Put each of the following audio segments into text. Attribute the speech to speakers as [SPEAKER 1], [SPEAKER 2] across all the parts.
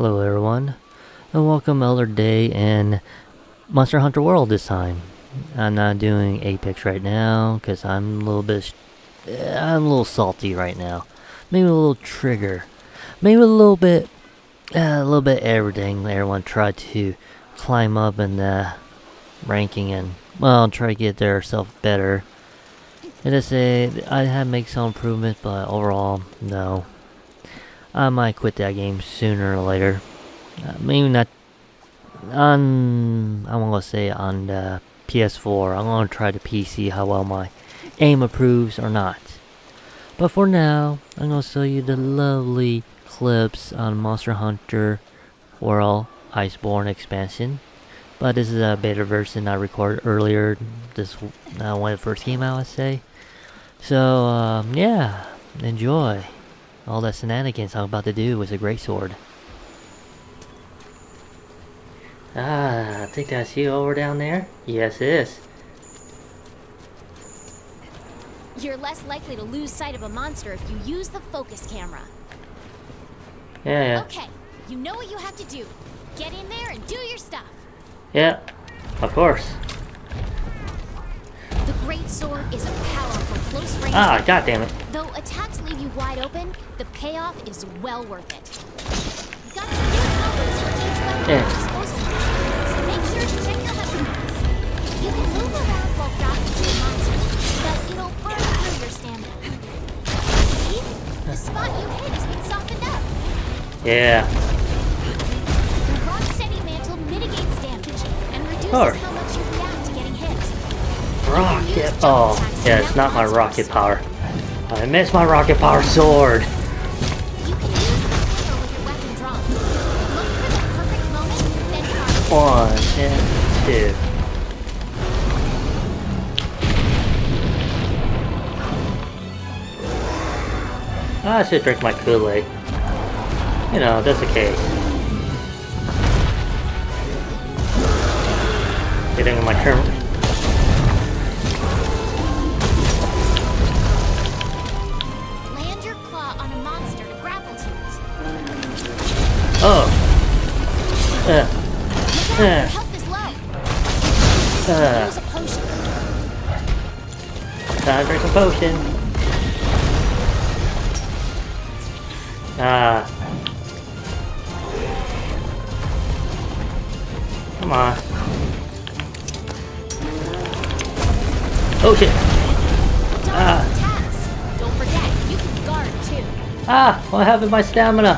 [SPEAKER 1] Hello everyone, and welcome Elder Day in Monster Hunter World this time. I'm not doing Apex right now, because I'm a little bit... I'm a little salty right now. Maybe a little trigger. Maybe a little bit... Uh, a little bit everything. Everyone tried to climb up in the ranking and, well, try to get their self better. And I say, I have make some improvement, but overall, no. I might quit that game sooner or later. Uh, maybe not on, I'm gonna say on the PS4. I'm gonna try the PC how well my aim approves or not. But for now, I'm gonna show you the lovely clips on Monster Hunter World Iceborne expansion. But this is a beta version I recorded earlier, this uh, when it first came out, I say. So, um, yeah, enjoy. All that shenanigans I'm about to do with a great sword. Ah, I think that's you over down there? Yes, it is.
[SPEAKER 2] You're less likely to lose sight of a monster if you use the focus camera.
[SPEAKER 1] Yeah, yeah.
[SPEAKER 2] Okay, you know what you have to do. Get in there and do your stuff.
[SPEAKER 1] Yeah, of course.
[SPEAKER 2] The is a powerful close range.
[SPEAKER 1] Ah, god damn it.
[SPEAKER 2] Though attacks leave you wide open, the payoff is well worth it. Got some new combos for each weapon
[SPEAKER 1] Yeah.
[SPEAKER 2] So make sure to check your. You can move around while dodging the monster, but it'll burn through your stamina. See? The spot you hit has been softened up.
[SPEAKER 1] Yeah.
[SPEAKER 2] The Rocksteady Mantle mitigates damage and reduces.
[SPEAKER 1] Rocket. Oh, yeah, it's not my rocket power. I miss my rocket power sword.
[SPEAKER 2] The the.
[SPEAKER 1] One and two. I should drink my Kool-Aid. You know, that's in case. Getting my turn.
[SPEAKER 2] Potion.
[SPEAKER 1] Ah. Come on. Oh shit. Ah.
[SPEAKER 2] Don't forget, you can guard too.
[SPEAKER 1] Ah, what happened to my stamina?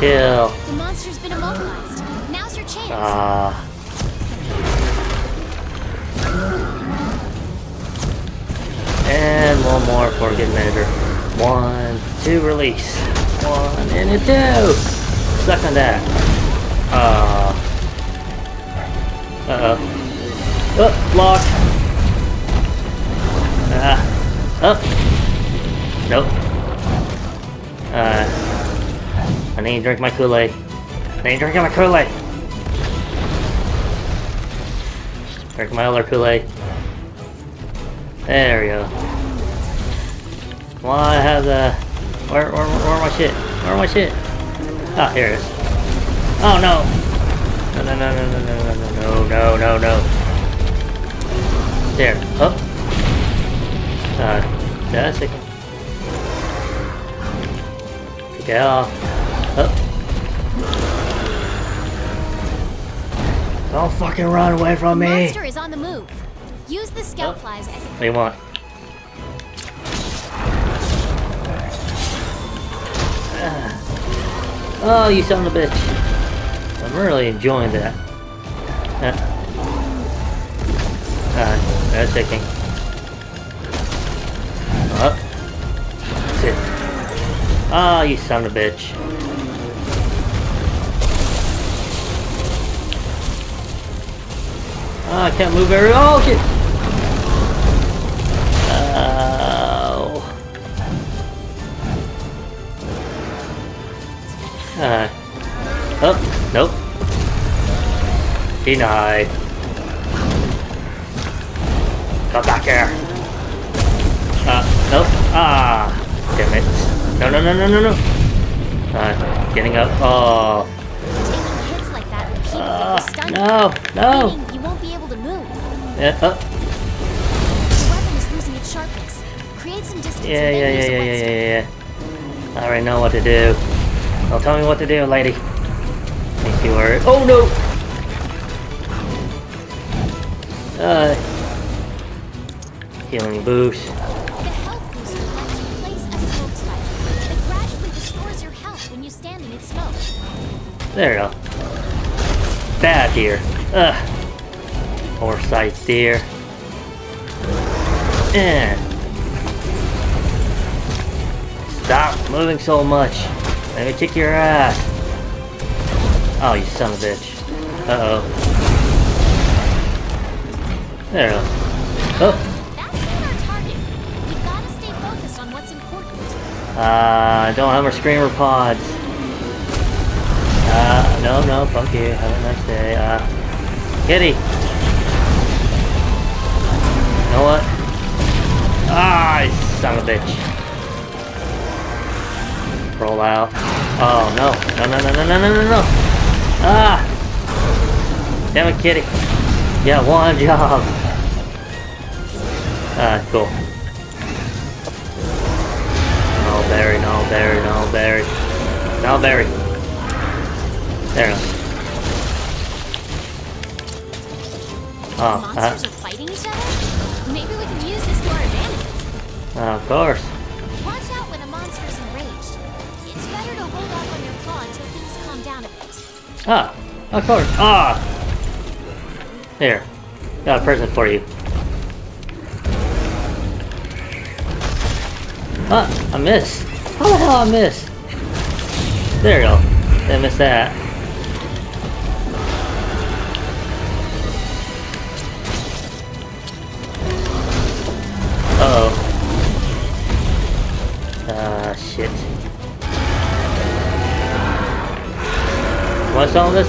[SPEAKER 1] Chill.
[SPEAKER 2] The monster's been immobilized. Now's your chance.
[SPEAKER 1] Ah. And one more for good measure. One, two, release. One and a two. Suck on that. Uh. Uh oh. Oh, lock. Ah. Up. Nope. Uh. I need to drink my Kool-Aid. I need to drink my Kool-Aid. Drink my other Kool-Aid. There we go. Well, I have the... Where, where, where my shit? Where my shit? Ah, here it is. Oh, no! No, no, no, no, no, no, no, no, no, no. There. Oh. Uh. Take it off. Oh. Don't fucking run away from me!
[SPEAKER 2] monster is on the move. Use the scout
[SPEAKER 1] Oh.
[SPEAKER 2] flies as a
[SPEAKER 1] What do you want? Oh, you son of a bitch. I'm really enjoying that. Uh, uh, that's checking. Oh. Sit. Oh, you son of a bitch. Oh, I can't move very- Oh, shit! Uh. Oh, nope. Denied. Come back here. Uh, nope. Ah, damn it. No, no, no, no, no, no. Uh, getting up. Oh.
[SPEAKER 2] Taking hits like that repeatedly
[SPEAKER 1] Uh, no, no.
[SPEAKER 2] you, meaning you won't be able to move.
[SPEAKER 1] Yeah, uh,
[SPEAKER 2] The weapon is losing its sharpness. Create some distance
[SPEAKER 1] yeah,
[SPEAKER 2] and
[SPEAKER 1] yeah,
[SPEAKER 2] then
[SPEAKER 1] yeah,
[SPEAKER 2] use a
[SPEAKER 1] yeah, yeah,
[SPEAKER 2] spray.
[SPEAKER 1] yeah, yeah. I already know what to do. Don't tell me what to do, lady. Thank you, word. Oh no! Uh, healing boost.
[SPEAKER 2] The health booster lets you place a smoke spike. It gradually restores your health when you stand in its smoke.
[SPEAKER 1] There you go. Bad deer. Ugh. Foresight deer. Eh. Stop moving so much. Let me kick your ass. Oh, you son of a bitch. Uh-oh. There you go. Oh.
[SPEAKER 2] That's not our target. We gotta stay focused on what's important.
[SPEAKER 1] Uh, don't have more screamer pods. Uh, no, no, fuck you. Have a nice day. Uh, kitty. You know what? Ah, you son of a bitch. Roll out. Oh, no. No, no, no, no, no, no, no, no. Ah! Damn it, kitty. Yeah, one job. Ah, cool. No berry, no berry, no berry. No berry. There. Oh, uh,
[SPEAKER 2] are fighting each other? Maybe we can use this to our advantage.
[SPEAKER 1] of course. Ah, of course. Ah! Here. Got a present for you. Ah, I missed. How the hell I missed? There you go. Didn't miss that. Uh oh. Want some of this?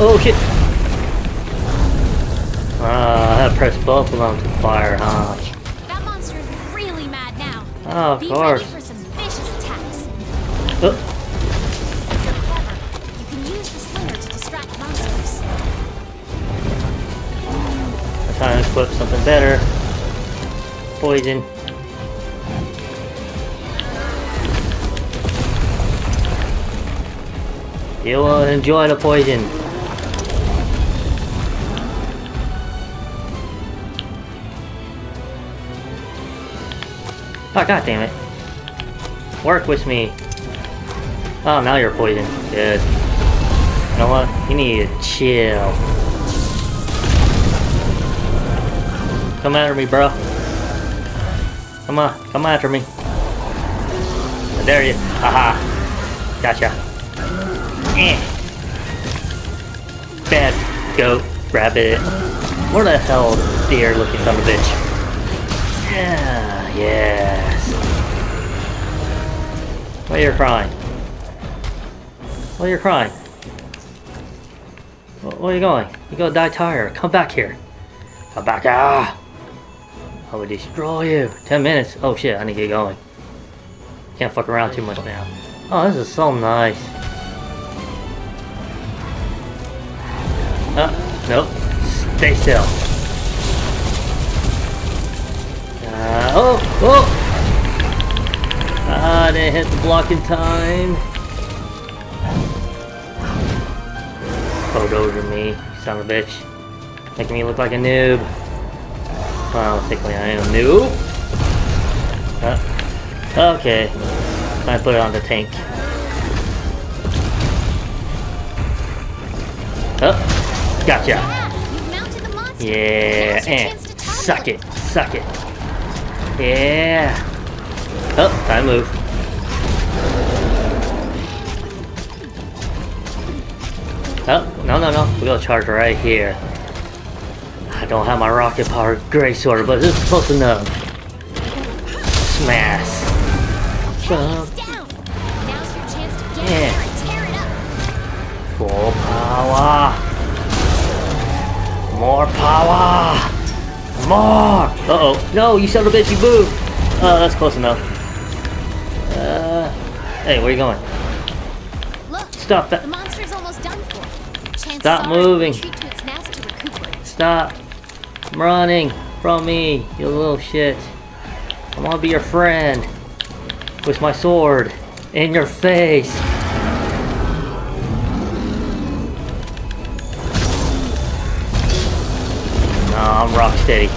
[SPEAKER 1] Oh shit! Ah, I had to press both of them to fire, huh?
[SPEAKER 2] That monster is really mad now.
[SPEAKER 1] Oh, of
[SPEAKER 2] Be
[SPEAKER 1] course.
[SPEAKER 2] ready for some vicious attacks.
[SPEAKER 1] Oh,
[SPEAKER 2] If you're clever, you can use the slinger to distract.
[SPEAKER 1] I'm trying to equip something better. Poison. You will enjoy the poison. Oh, god damn it. Work with me. Oh, now you're poison. Good. You know what? You need to chill. Come after me, bro. Come on, come after me. There you. Haha. Gotcha. Eh. Bad goat, rabbit. what the hell, deer looking son of a bitch? Yeah, yes. Why you're crying? Why you're crying? Wh- Where are you going? You gonna die tired. Come back here. Come back. Ah! I will destroy you. Ten minutes. Oh shit, I need to get going. Can't fuck around too much now. Oh, this is so nice. Uh, nope. Stay still. Uh, oh, oh! Ah, I didn't hit the block in time. Photos of me, son of a bitch. Making me look like a noob. Well, technically I am a noob. Uh, okay. I put it on the tank. Oh, gotcha.
[SPEAKER 2] Yeah, you've mounted the monster.
[SPEAKER 1] Yeah, and
[SPEAKER 2] chance to topple
[SPEAKER 1] suck
[SPEAKER 2] it.
[SPEAKER 1] suck it. Yeah. Oh, time to move. Oh, no, no, no. We're gonna charge right here. I don't have my rocket powered gray sword, but this is close enough. Smash. Jump.
[SPEAKER 2] it's down. Now's your chance to get
[SPEAKER 1] Yeah.
[SPEAKER 2] in there and tear it up.
[SPEAKER 1] Full power. More power. More. Uh oh. No, you son of a bitch, you moved. Oh, that's close enough. Uh, Hey, where you going?
[SPEAKER 2] Look,
[SPEAKER 1] Stop
[SPEAKER 2] the
[SPEAKER 1] that.
[SPEAKER 2] monster's almost done for. Chances
[SPEAKER 1] Stop moving.
[SPEAKER 2] it'll retreat to its nest to recuperate.
[SPEAKER 1] Stop. I'm running from me, you little shit. I want to be your friend. With my sword. In your face. Steady.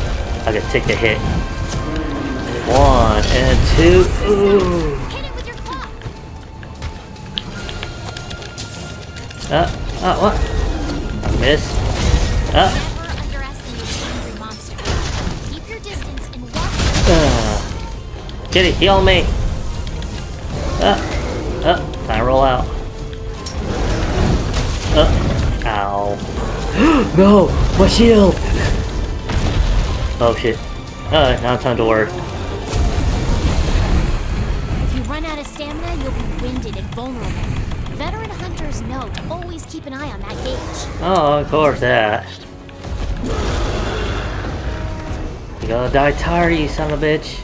[SPEAKER 1] I can take the hit. One and two. Ooh.
[SPEAKER 2] It.
[SPEAKER 1] Uh, uh, what? I miss. Uh, uh. Kitty, heal me. Uh, uh, to roll out. Uh, ow. no, my shield. Oh shit. Uh, now it's time to work.
[SPEAKER 2] If you run out of stamina, you'll be winded and vulnerable. Veteran hunters know to always keep an eye on that gauge.
[SPEAKER 1] Oh, of course that. You gotta die tired, you son of a bitch.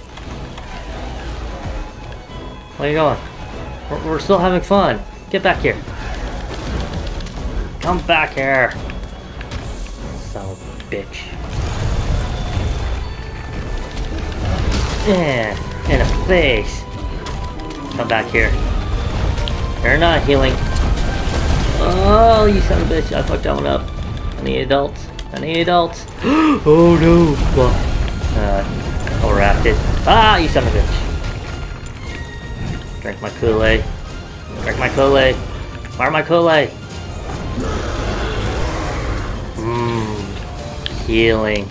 [SPEAKER 1] Where you going? We're, we're still having fun. Get back here. Come back here. Son of a bitch. Yeah, in the face. Come back here. You're not healing. Oh, you son of a bitch. I fucked that one up. I need adults. I need adults. oh no. Well, uh, it. Ah, you son of a bitch. Drink my Kool-Aid. Drink my Kool-Aid. Fire my Kool-Aid. Mmm. Healing.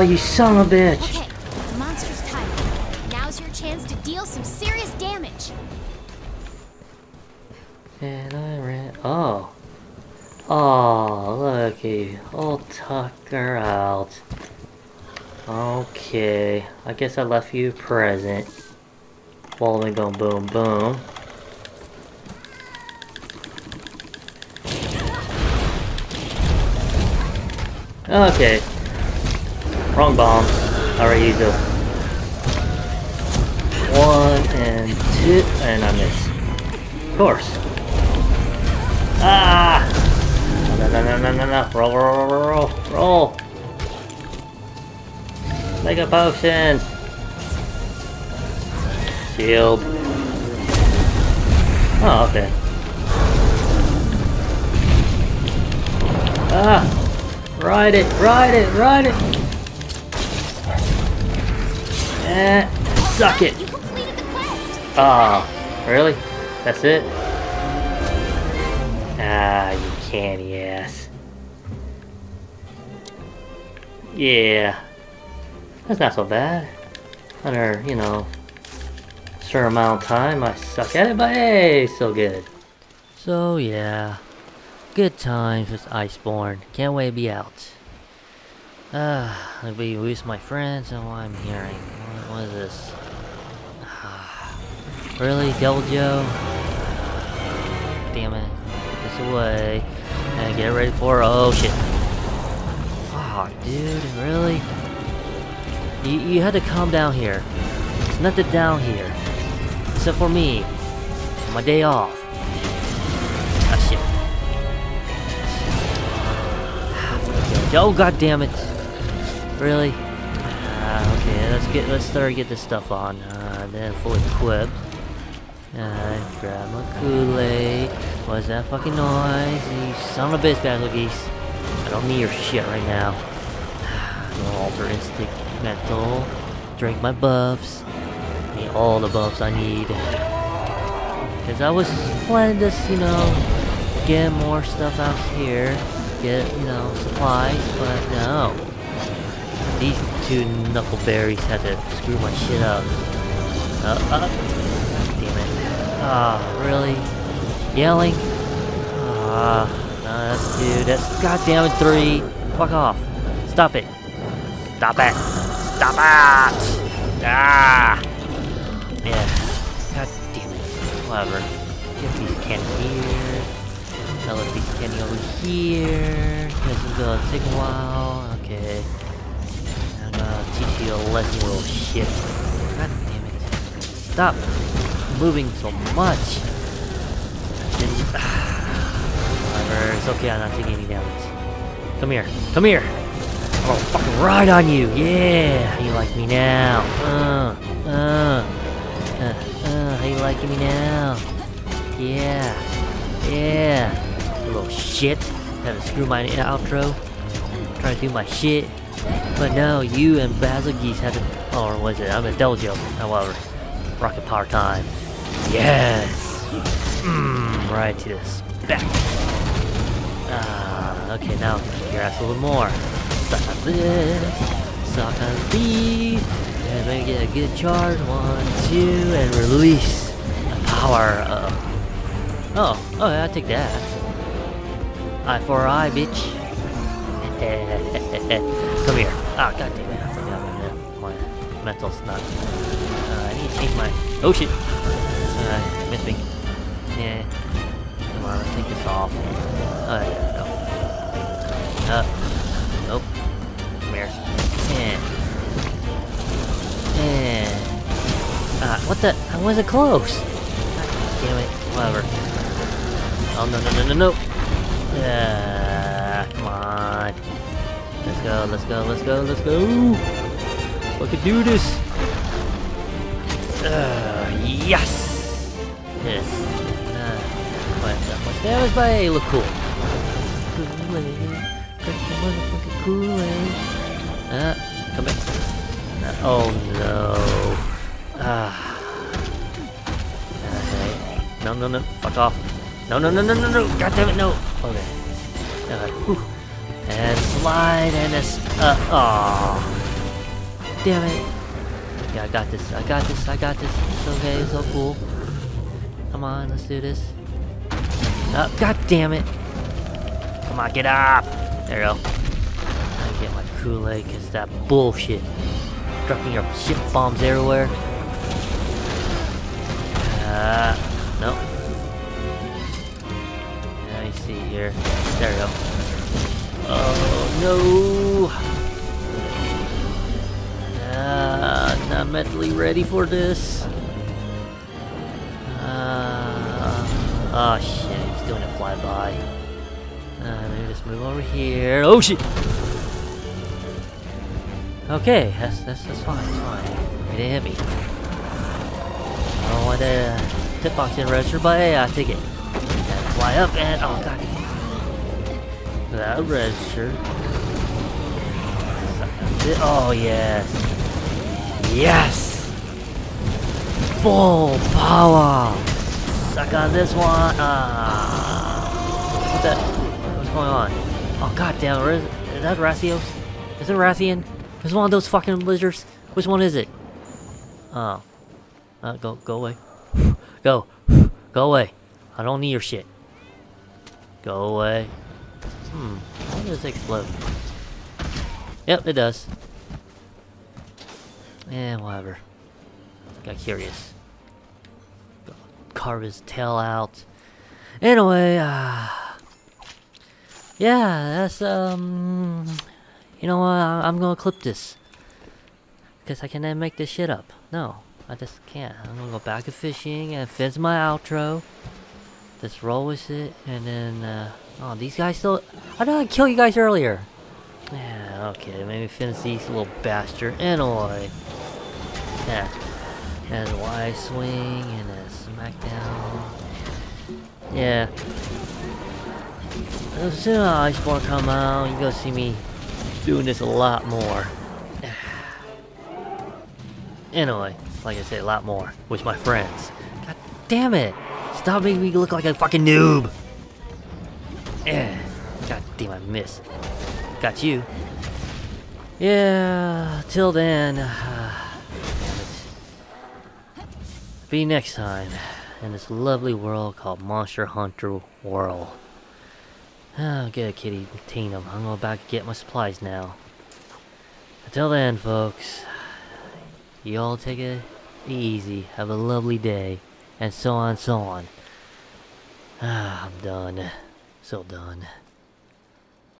[SPEAKER 1] Oh, you son of a bitch.
[SPEAKER 2] Okay, the monster's tired. Now's your chance to deal some serious damage.
[SPEAKER 1] And I ran. Oh. Oh, looky. Old Tucker out. Okay. I guess I left you a present. Bowling going boom boom. Okay. Wrong bomb. Alright, you go. One and two, and I miss. Of course. Ah! No, no, no, no, no, no. Roll, roll, roll, roll, roll. Mega potion. Shield. Oh, okay. Ah! Ride it, ride it, ride it! Eh, suck it!
[SPEAKER 2] You completed the quest.
[SPEAKER 1] Ah, really? That's it? Ah, you candy ass. Yeah. That's not so bad. Under, you know, a certain amount of time, I suck at it, but hey, still good. So, yeah. Good times with Iceborne. Can't wait to be out. Ah, uh, we lose my friends and what I'm hearing. What, is this? Ah, really, Deviljho? Damn it. This away. And get ready for oh shit. Oh dude, really? You you had to calm down here. It's nothing down here. Except for me. My day off. Ah shit. Oh god damn it. Really? Uh, okay, let's get let's start get this stuff on. Uh, then full equipped. Uh, grab my Kool-Aid. What's that fucking noise? You son of a bitch, Bazelgeuse. I don't need your shit right now. No alter instinct mental. Drink my buffs. I Need all the buffs I need. Cause I was planning to, you know, get more stuff out here. Get, you know, supplies, but no. These two knuckleberries had to screw my shit up. Uh, uh. Damn it. Ah, really? Yelling? Ah, no, that's two. That's goddamn it, three. Fuck off. Stop it. Stop it. Stop it! Ah! Yeah. God damn it. Whatever. Get these cannons here. another piece of candy over here. This is gonna take a while. Okay. You a lesson, little shit. God damn it. Stop moving so much. Whatever, it's okay, I'm not taking any damage. Come here, come here. Gonna fucking ride on you, yeah. How you like me now? Uh, uh, uh, uh, how you liking me now? Yeah, yeah. You little shit. To screw my outro. Trying to do my shit. But no, you and Bazelgeuse had to. Or was it? I'm a Dojo. However, rocket power time. Yes. Mmm, right to this back. Ah, okay, now kick your ass a little more. Suck on this. Suck on these. And then get a good charge. One, two, and release. The power of. Oh, oh, yeah, I'll take that. Eye for eye, bitch. Come here. Ah, god damn it. I forgot my, my mantle's not. Uh, I need to change my. Oh shit! Uh, missed me. Yeah. Come on, let's take this off. Oh, there we go. Uh, nope. Come here. Yeah. Yeah. Ah, what the? I wasn't close. God damn it. Whatever. Oh, no, no, no, no, no. Yeah, on. Let's go, let's go, let's go, let's go. Fucking do this. Uh, yes. Yes. Uh, what's damage by look cool. Drink the motherfucking. Uh, come back. Uh, oh no. Ah. Okay. No, no, no. Fuck off. No, no, no, no, no, no. God damn it, no. Okay. Uh, whew. And slide and this. Uh, oh. Damn it. Yeah, I got this. I got this. I got this. It's okay. It's so cool. Come on, let's do this. Uh, God damn it. Come on, get up. There you go. I get my Kool-Aid because that bullshit. Dropping your shit bombs everywhere. Uh, nope. Let me see here. There we go. No! Uh, not mentally ready for this. Uh, oh shit, he's doing a flyby. Uh, maybe just move over here. Oh shit! Okay, that's that's that's fine, that's fine. It didn't hit me. I don't want the hitbox in register, but hey, I take it. Fly up and oh god. That register. Oh yes. Yes! Full power! Suck on this one! Ah. What the? What's going on? Oh god damn, is, is that Rathalos? Is it Rathian? Is one of those fucking lizards? Which one is it? Oh. Uh, go, go away. go. Go away. I don't need your shit. Go away. Hmm. Why does this explode? Yep, it does. Eh, whatever. Got curious. Carve his tail out. Anyway, uh, yeah, that's um, you know what? I- I'm gonna clip this because I can't make this shit up. No, I just can't. I'm gonna go back to fishing and finish my outro. Just roll with it, and then uh, oh, these guys still. I know I killed you guys earlier. Yeah, okay, maybe finish these little bastard. Anyway. Yeah. And a wide swing and a smackdown. Yeah. As soon as Iceborne come out, you're gonna see me doing this a lot more. Anyway, like I said, a lot more with my friends. God damn it! Stop making me look like a fucking noob! God damn, I missed. Got you. Yeah, till then. damn. Be next time in this lovely world called Monster Hunter World. Oh, get a kitty, Tina. I'm going back to get my supplies now. Until then, folks, you all take it easy. Have a lovely day. And so on so on. Ah, I'm done. So done.